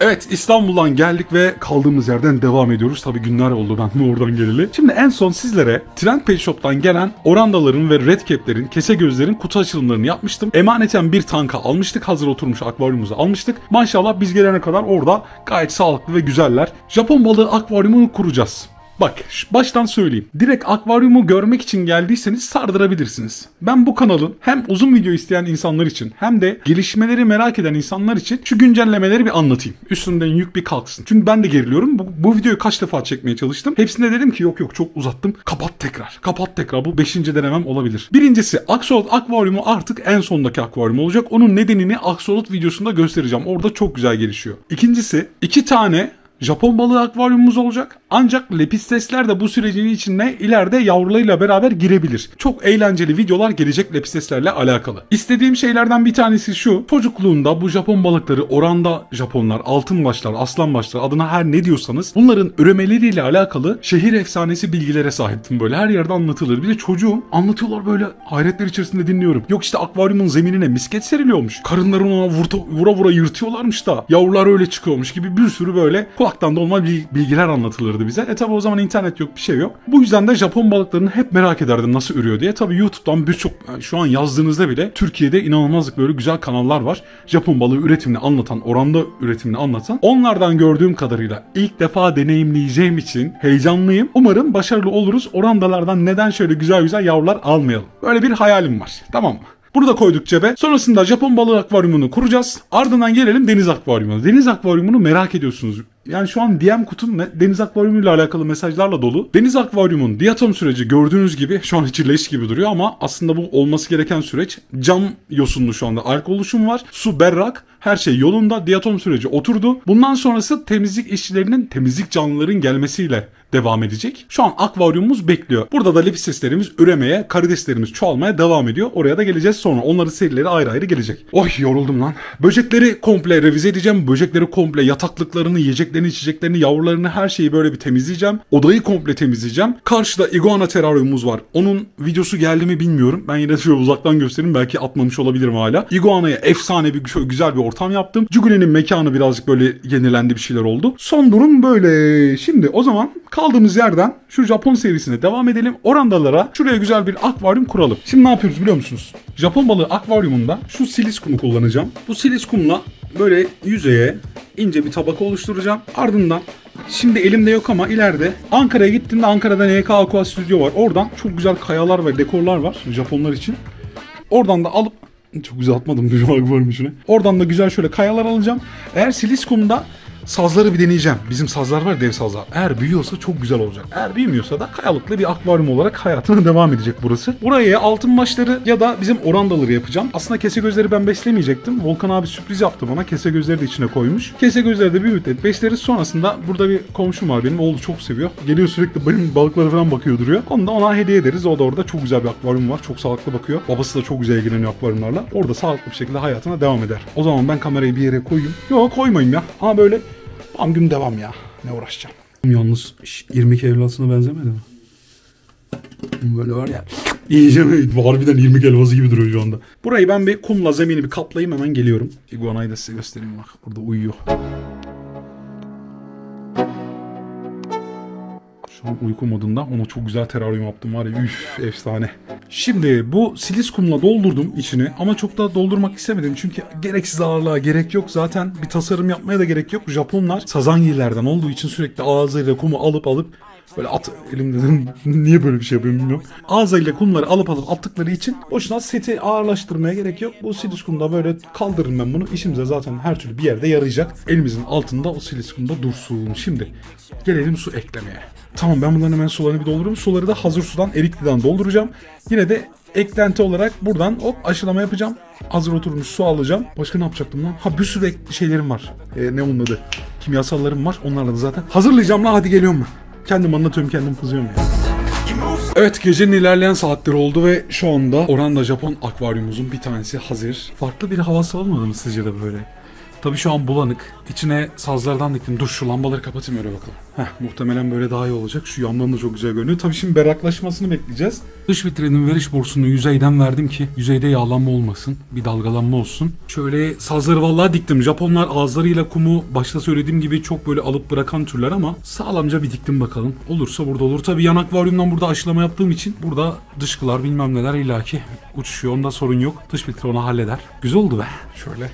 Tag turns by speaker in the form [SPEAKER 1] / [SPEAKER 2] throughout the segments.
[SPEAKER 1] Evet İstanbul'dan geldik ve kaldığımız yerden devam ediyoruz. Tabii günler oldu ben de oradan geleli. Şimdi en son sizlere Trend Pet Shop'tan gelen orandaların ve red cap'lerin, kese gözlerin kutu açılımlarını yapmıştım. Emaneten bir tanka almıştık. Hazır oturmuş akvaryumumuzu almıştık. Maşallah biz gelene kadar orada gayet sağlıklı ve güzeller. Japon balığı akvaryumunu kuracağız. Bak baştan söyleyeyim. Direkt akvaryumu görmek için geldiyseniz sardırabilirsiniz. Ben bu kanalın hem uzun video isteyen insanlar için hem de gelişmeleri merak eden insanlar için şu güncellemeleri bir anlatayım. Üstünden yük bir kalksın. Çünkü ben de geriliyorum. Bu, bu videoyu kaç defa çekmeye çalıştım. Hepsinde dedim ki yok yok çok uzattım. Kapat tekrar. Kapat tekrar. Bu 5. denemem olabilir. Birincisi Axolot akvaryumu artık en sondaki akvaryum olacak. Onun nedenini Axolot videosunda göstereceğim. Orada çok güzel gelişiyor. İkincisi iki tane Japon balığı akvaryumumuz olacak. Ancak lepistesler de bu sürecin içine ileride yavrularıyla beraber girebilir. Çok eğlenceli videolar gelecek lepisteslerle alakalı. İstediğim şeylerden bir tanesi şu. Çocukluğunda bu Japon balıkları oranda Japonlar, altın başlar, aslan başlar adına her ne diyorsanız bunların üremeleriyle alakalı şehir efsanesi bilgilere sahiptim. Böyle her yerde anlatılır. Bir de çocuğum anlatıyorlar böyle hayretler içerisinde dinliyorum. Yok işte akvaryumun zeminine misket seriliyormuş. Karınlarını ona vura vura, vura yırtıyorlarmış da yavrular öyle çıkıyormuş gibi bir sürü böyle kulaktan dolma bilgiler anlatılırdı bize. E tabi o zaman internet yok bir şey yok. Bu yüzden de Japon balıklarını hep merak ederdim nasıl ürüyor diye. Tabi YouTube'dan birçok şu an yazdığınızda bile Türkiye'de inanılmaz böyle güzel kanallar var. Japon balığı üretimini anlatan, oranda üretimini anlatan. Onlardan gördüğüm kadarıyla ilk defa deneyimleyeceğim için heyecanlıyım. Umarım başarılı oluruz. Orandalardan neden şöyle güzel güzel yavrular almayalım. Böyle bir hayalim var. Tamam mı? Bunu da koyduk cebe. Sonrasında Japon balığı akvaryumunu kuracağız. Ardından gelelim deniz akvaryumuna. Deniz akvaryumunu merak ediyorsunuz. Yani şu an DM kutum deniz akvaryumuyla alakalı mesajlarla dolu. Deniz akvaryumun diatom süreci gördüğünüz gibi şu an içi leş gibi duruyor ama aslında bu olması gereken süreç cam yosunlu şu anda alkol oluşum var. Su berrak. Her şey yolunda. Diatom süreci oturdu. Bundan sonrası temizlik işçilerinin, temizlik canlıların gelmesiyle devam edecek. Şu an akvaryumumuz bekliyor. Burada da lepiseslerimiz üremeye, karideslerimiz çoğalmaya devam ediyor. Oraya da geleceğiz sonra. Onların serileri ayrı ayrı gelecek. Oy yoruldum lan. Böcekleri komple revize edeceğim. Böcekleri komple yataklıklarını, yiyeceklerini, içeceklerini, yavrularını her şeyi böyle bir temizleyeceğim. Odayı komple temizleyeceğim. Karşıda iguana teraryumumuz var. Onun videosu geldi mi bilmiyorum. Ben yine şöyle uzaktan göstereyim. Belki atmamış olabilirim hala. Iguana'ya efsane bir şöyle güzel bir ortam yaptım. Cugune'nin mekanı birazcık böyle yenilendi bir şeyler oldu. Son durum böyle. Şimdi o zaman kaldığımız yerden şu Japon serisine devam edelim. Orandalara şuraya güzel bir akvaryum kuralım. Şimdi ne yapıyoruz biliyor musunuz? Japon balığı akvaryumunda şu silis kumu kullanacağım. Bu silis kumla böyle yüzeye ince bir tabaka oluşturacağım. Ardından Şimdi elimde yok ama ileride Ankara'ya gittiğimde Ankara'da NK Aqua Studio var. Oradan çok güzel kayalar ve dekorlar var Japonlar için. Oradan da alıp çok güzel atmadım bir akvaryum içine. Oradan da güzel şöyle kayalar alacağım. Eğer siliskumda Sazları bir deneyeceğim. Bizim sazlar var dev sazlar. Eğer büyüyorsa çok güzel olacak. Eğer büyümüyorsa da kayalıklı bir akvaryum olarak hayatına devam edecek burası. Buraya altın başları ya da bizim orandaları yapacağım. Aslında kese gözleri ben beslemeyecektim. Volkan abi sürpriz yaptı bana. Kese gözleri de içine koymuş. Kese gözleri de bir müddet besleriz. Sonrasında burada bir komşum var benim. Oğlu çok seviyor. Geliyor sürekli benim balıkları falan bakıyor duruyor. Onu da ona hediye ederiz. O da orada çok güzel bir akvaryum var. Çok sağlıklı bakıyor. Babası da çok güzel ilgileniyor akvaryumlarla. Orada sağlıklı bir şekilde hayatına devam eder. O zaman ben kamerayı bir yere koyayım. Yok koymayayım ya. Ama böyle Tam gün devam ya. Ne uğraşacağım. Yalnız irmik evlasına benzemedi mi? Böyle var ya. İyice harbiden irmik helvası gibi duruyor şu anda. Burayı ben bir kumla zemini bir kaplayayım hemen geliyorum. Iguana'yı da size göstereyim bak. Burada uyuyor. Şu an uyku modunda. Ona çok güzel teraryum yaptım var ya. Üf efsane. Şimdi bu silis kumla doldurdum içini ama çok da doldurmak istemedim. Çünkü gereksiz ağırlığa gerek yok. Zaten bir tasarım yapmaya da gerek yok. Japonlar sazangilerden olduğu için sürekli ağzıyla kumu alıp alıp Böyle at elimde niye böyle bir şey yapıyorum bilmiyorum. Ağzıyla kumları alıp alıp attıkları için boşuna seti ağırlaştırmaya gerek yok. Bu silis kumda böyle kaldırırım ben bunu. İşimize zaten her türlü bir yerde yarayacak. Elimizin altında o silis kumda dursun. Şimdi gelelim su eklemeye. Tamam ben bunların hemen sularını bir doldururum. Suları da hazır sudan Erikli'den dolduracağım. Yine de eklenti olarak buradan hop aşılama yapacağım. Hazır oturmuş su alacağım. Başka ne yapacaktım lan? Ha bir sürü şeylerim var. Ee, ne onun adı? Kimyasallarım var. Onlarla da zaten hazırlayacağım lan hadi geliyorum ben. Kendim anlatıyorum kendim kızıyorum ya. Evet gecenin ilerleyen saatleri oldu ve şu anda Oranda Japon akvaryumumuzun bir tanesi hazır. Farklı bir havası olmadı mı sizce de böyle? Tabii şu an bulanık. İçine sazlardan diktim. Dur şu lambaları kapatayım öyle bakalım. Heh, muhtemelen böyle daha iyi olacak. Şu yandan da çok güzel görünüyor. Tabii şimdi berraklaşmasını bekleyeceğiz. Dış vitrinin veriş borsunu yüzeyden verdim ki yüzeyde yağlanma olmasın. Bir dalgalanma olsun. Şöyle sazları vallahi diktim. Japonlar ağızlarıyla kumu başta söylediğim gibi çok böyle alıp bırakan türler ama sağlamca bir diktim bakalım. Olursa burada olur. Tabii yan akvaryumdan burada aşılama yaptığım için burada dışkılar bilmem neler illaki uçuşuyor. Onda sorun yok. Dış vitre onu halleder. Güzel oldu be. Şöyle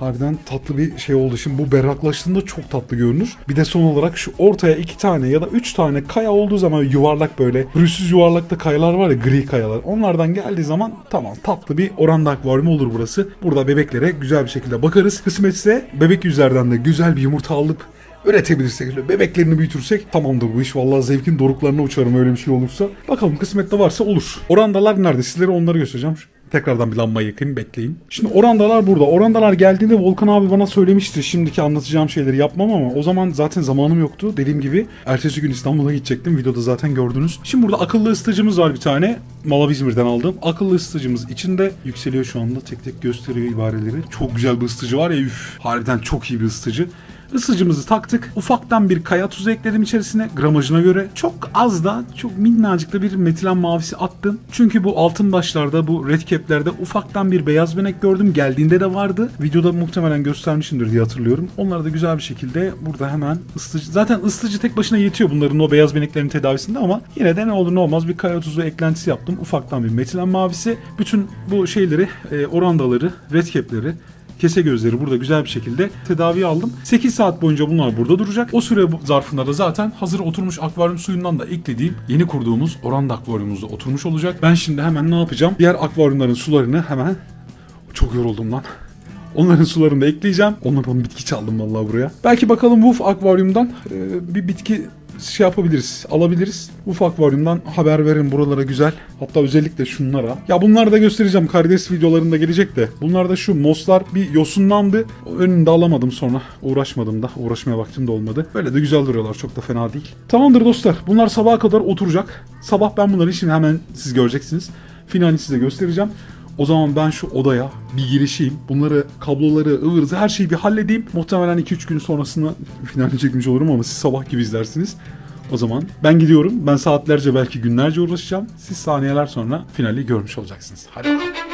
[SPEAKER 1] Harbiden tatlı bir şey oldu. Şimdi bu berraklaştığında çok tatlı görünür. Bir de son olarak şu ortaya iki tane ya da üç tane kaya olduğu zaman yuvarlak böyle pürüzsüz yuvarlakta kayalar var ya gri kayalar. Onlardan geldiği zaman tamam tatlı bir oranda akvaryum olur burası. Burada bebeklere güzel bir şekilde bakarız. Kısmetse bebek yüzlerden de güzel bir yumurta alıp üretebilirsek, bebeklerini büyütürsek tamamdır bu iş. Vallahi zevkin doruklarına uçarım öyle bir şey olursa. Bakalım kısmette varsa olur. Orandalar nerede? Sizlere onları göstereceğim. Tekrardan bir lamba yakayım bekleyin. Şimdi orandalar burada. Orandalar geldiğinde Volkan abi bana söylemişti şimdiki anlatacağım şeyleri yapmam ama o zaman zaten zamanım yoktu. Dediğim gibi ertesi gün İstanbul'a gidecektim. Videoda zaten gördünüz. Şimdi burada akıllı ısıtıcımız var bir tane. Malav İzmir'den aldım. Akıllı ısıtıcımız içinde yükseliyor şu anda. Tek tek gösteriyor ibareleri. Çok güzel bir ısıtıcı var ya üf. Harbiden çok iyi bir ısıtıcı. Isıcımızı taktık. Ufaktan bir kaya tuzu ekledim içerisine gramajına göre. Çok az da çok minnacık da bir metilen mavisi attım. Çünkü bu altın başlarda bu red cap'lerde ufaktan bir beyaz benek gördüm. Geldiğinde de vardı. Videoda muhtemelen göstermişimdir diye hatırlıyorum. Onları da güzel bir şekilde burada hemen ısıtıcı. Zaten ısıtıcı tek başına yetiyor bunların o beyaz beneklerin tedavisinde ama yine de ne olur ne olmaz bir kaya tuzu eklentisi yaptım. Ufaktan bir metilen mavisi. Bütün bu şeyleri, e, orandaları, red cap'leri kese gözleri burada güzel bir şekilde tedavi aldım. 8 saat boyunca bunlar burada duracak. O süre zarfında da zaten hazır oturmuş akvaryum suyundan da eklediğim yeni kurduğumuz oranda akvaryumumuzda oturmuş olacak. Ben şimdi hemen ne yapacağım? Diğer akvaryumların sularını hemen çok yoruldum lan. Onların sularını da ekleyeceğim. Onlardan bitki çaldım vallahi buraya. Belki bakalım Wolf akvaryumdan e, bir bitki şey yapabiliriz, alabiliriz. Ufak akvaryumdan haber verin buralara güzel. Hatta özellikle şunlara. Ya bunları da göstereceğim. Karides videolarında gelecek de. Bunlar da şu moslar bir yosunlandı. Önünde alamadım sonra. Uğraşmadım da. Uğraşmaya vaktim de olmadı. Böyle de güzel duruyorlar. Çok da fena değil. Tamamdır dostlar. Bunlar sabaha kadar oturacak. Sabah ben bunları şimdi hemen siz göreceksiniz. Finalini size göstereceğim. O zaman ben şu odaya bir girişeyim. Bunları, kabloları, ıvırızı her şeyi bir halledeyim. Muhtemelen 2-3 gün sonrasında finalini çekmiş olurum ama siz sabah gibi izlersiniz. O zaman ben gidiyorum. Ben saatlerce belki günlerce uğraşacağım. Siz saniyeler sonra finali görmüş olacaksınız. Hadi bakalım.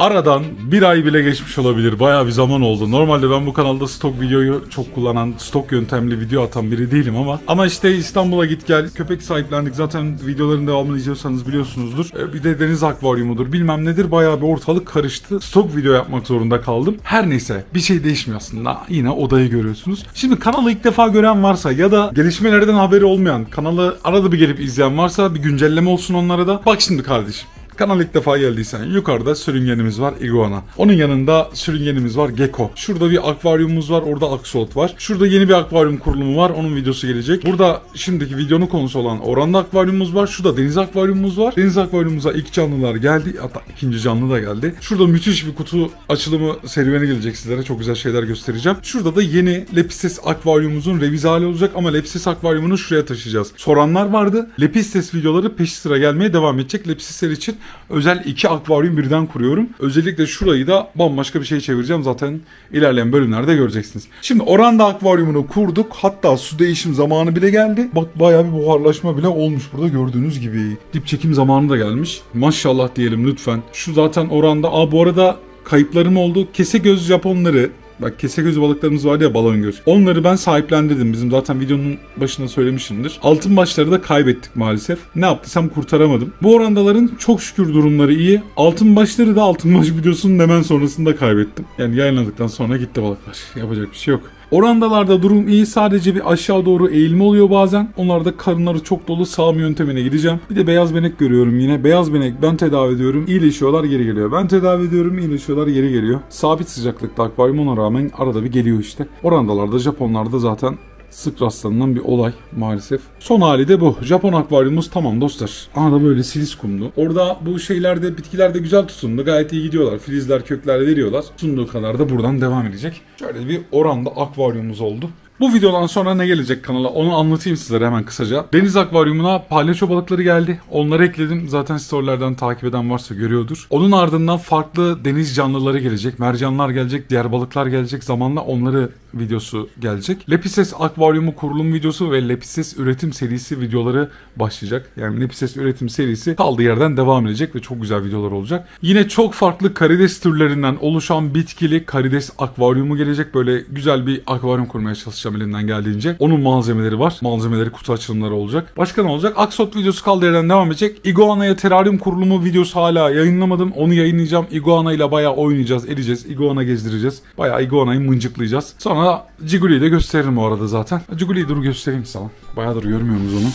[SPEAKER 1] Aradan bir ay bile geçmiş olabilir. Bayağı bir zaman oldu. Normalde ben bu kanalda stok videoyu çok kullanan, stok yöntemli video atan biri değilim ama. Ama işte İstanbul'a git gel. Köpek sahiplendik. Zaten videoların devamını izliyorsanız biliyorsunuzdur. E, bir de deniz akvaryumudur. Bilmem nedir. Bayağı bir ortalık karıştı. Stok video yapmak zorunda kaldım. Her neyse bir şey değişmiyor aslında. Yine odayı görüyorsunuz. Şimdi kanalı ilk defa gören varsa ya da gelişmelerden haberi olmayan, kanalı arada bir gelip izleyen varsa bir güncelleme olsun onlara da. Bak şimdi kardeşim. Kanal ilk defa geldiysen yukarıda sürüngenimiz var iguana. Onun yanında sürüngenimiz var gecko. Şurada bir akvaryumumuz var orada aksolot var. Şurada yeni bir akvaryum kurulumu var onun videosu gelecek. Burada şimdiki videonun konusu olan oranda akvaryumumuz var. Şurada deniz akvaryumumuz var. Deniz akvaryumumuza ilk canlılar geldi. Hatta ikinci canlı da geldi. Şurada müthiş bir kutu açılımı serüveni gelecek sizlere. Çok güzel şeyler göstereceğim. Şurada da yeni Lepistes akvaryumumuzun revize hali olacak ama Lepistes akvaryumunu şuraya taşıyacağız. Soranlar vardı. Lepistes videoları peş sıra gelmeye devam edecek. Lepistesler için özel iki akvaryum birden kuruyorum. Özellikle şurayı da bambaşka bir şey çevireceğim. Zaten ilerleyen bölümlerde göreceksiniz. Şimdi Oranda akvaryumunu kurduk. Hatta su değişim zamanı bile geldi. Bak bayağı bir buharlaşma bile olmuş burada gördüğünüz gibi. Dip çekim zamanı da gelmiş. Maşallah diyelim lütfen. Şu zaten Oranda. Aa bu arada kayıplarım oldu. Kese göz Japonları Bak kese gözü balıklarımız vardı ya balon göz. Onları ben sahiplendirdim. Bizim zaten videonun başında söylemişimdir. Altın başları da kaybettik maalesef. Ne yaptıysam kurtaramadım. Bu orandaların çok şükür durumları iyi. Altın başları da altın baş videosunun hemen sonrasında kaybettim. Yani yayınladıktan sonra gitti balıklar. Yapacak bir şey yok. Orandalarda durum iyi. Sadece bir aşağı doğru eğilme oluyor bazen. Onlarda karınları çok dolu sağım yöntemine gideceğim. Bir de beyaz benek görüyorum yine. Beyaz benek ben tedavi ediyorum. İyileşiyorlar geri geliyor. Ben tedavi ediyorum iyileşiyorlar geri geliyor. Sabit sıcaklıkta akvaryum ona rağmen arada bir geliyor işte. Orandalarda Japonlarda zaten sık rastlanılan bir olay maalesef. Son hali de bu. Japon akvaryumumuz tamam dostlar. Da böyle silis kumlu. Orada bu şeylerde bitkiler de güzel tutundu. Gayet iyi gidiyorlar. Filizler kökler veriyorlar. Sunduğu kadar da buradan devam edecek. Şöyle bir oranda akvaryumumuz oldu. Bu videodan sonra ne gelecek kanala onu anlatayım sizlere hemen kısaca. Deniz akvaryumuna palyaço balıkları geldi. Onları ekledim. Zaten storylerden takip eden varsa görüyordur. Onun ardından farklı deniz canlıları gelecek. Mercanlar gelecek, diğer balıklar gelecek. Zamanla onları videosu gelecek. Lepises akvaryumu kurulum videosu ve Lepises üretim serisi videoları başlayacak. Yani Lepises üretim serisi kaldığı yerden devam edecek ve çok güzel videolar olacak. Yine çok farklı karides türlerinden oluşan bitkili karides akvaryumu gelecek. Böyle güzel bir akvaryum kurmaya çalışacağım elimden geldiğince. Onun malzemeleri var. Malzemeleri kutu açılımları olacak. Başka ne olacak? Aksot videosu kaldığı yerden devam edecek. Iguana'ya teraryum kurulumu videosu hala yayınlamadım. Onu yayınlayacağım. Iguana ile bayağı oynayacağız, edeceğiz. Iguana gezdireceğiz. Bayağı Iguana'yı mıncıklayacağız. Sonra Ciguli'yi de gösteririm o arada zaten. Ciguli'yi dur göstereyim sana. Bayağıdır görmüyoruz onu.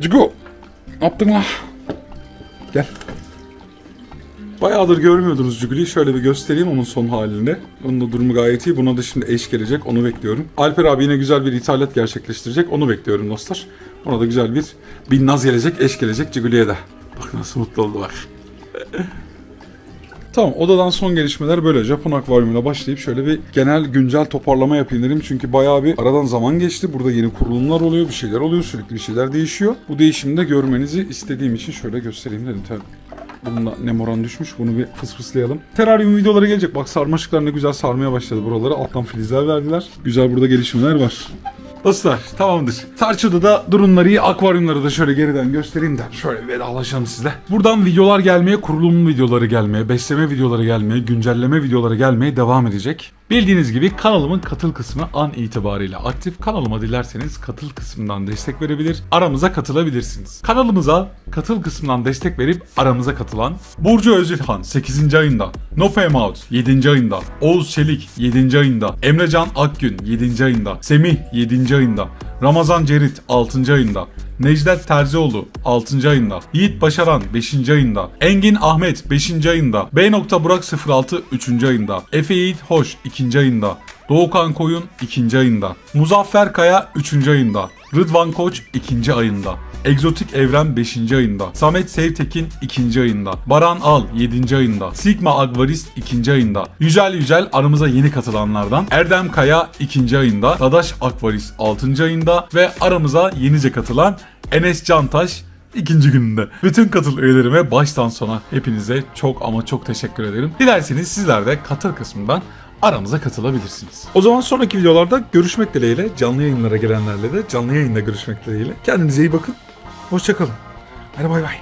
[SPEAKER 1] Cigu! Ne yaptın la? Gel. Bayağıdır görmüyordunuz Ciguli'yi. Şöyle bir göstereyim onun son halinde. Onun da durumu gayet iyi. Buna da şimdi eş gelecek. Onu bekliyorum. Alper abi yine güzel bir ithalat gerçekleştirecek. Onu bekliyorum dostlar. Ona da güzel bir bir naz gelecek, eş gelecek Ciguli'ye de. Bak nasıl mutlu oldu bak. Tamam odadan son gelişmeler böyle. Japon akvaryumuyla başlayıp şöyle bir genel güncel toparlama yapayım dedim. Çünkü bayağı bir aradan zaman geçti. Burada yeni kurulumlar oluyor, bir şeyler oluyor, sürekli bir şeyler değişiyor. Bu değişimi de görmenizi istediğim için şöyle göstereyim dedim. Tabii. Bununla nem oranı düşmüş. Bunu bir fısfıslayalım. Teraryum videoları gelecek. Bak sarmaşıklar ne güzel sarmaya başladı buraları. Alttan filizler verdiler. Güzel burada gelişmeler var. Dostlar tamamdır. Tarçıda da durumları iyi. Akvaryumları da şöyle geriden göstereyim de şöyle vedalaşalım sizle. Buradan videolar gelmeye, kurulum videoları gelmeye, besleme videoları gelmeye, güncelleme videoları gelmeye devam edecek. Bildiğiniz gibi kanalımın katıl kısmı an itibariyle aktif. Kanalıma dilerseniz katıl kısmından destek verebilir, aramıza katılabilirsiniz. Kanalımıza katıl kısmından destek verip aramıza katılan Burcu Özilhan 8. ayında, No Fame Out 7. ayında, Oğuz Çelik 7. ayında, Emrecan Akgün 7. ayında, Semih 7. ayında, Ramazan Cerit 6. ayında, Necdet Terzioğlu 6. ayında, Yiğit Başaran 5. ayında, Engin Ahmet 5. ayında, B. Burak 06 3. ayında, Efe Yiğit Hoş 2. ayında, Doğukan Koyun 2. ayında, Muzaffer Kaya 3. ayında, Rıdvan Koç 2. ayında, Egzotik Evren 5. ayında, Samet Sevtekin 2. ayında, Baran Al 7. ayında, Sigma Agvarist 2. ayında, Yücel Yücel aramıza yeni katılanlardan, Erdem Kaya 2. ayında, Dadaş Akvarist 6. ayında ve aramıza yenice katılan Enes Cantaş ikinci gününde. Bütün katıl üyelerime baştan sona hepinize çok ama çok teşekkür ederim. Dilerseniz sizler de katıl kısmından aramıza katılabilirsiniz. O zaman sonraki videolarda görüşmek dileğiyle canlı yayınlara gelenlerle de canlı yayında görüşmek dileğiyle. Kendinize iyi bakın. Hoşçakalın. Hadi bay bay.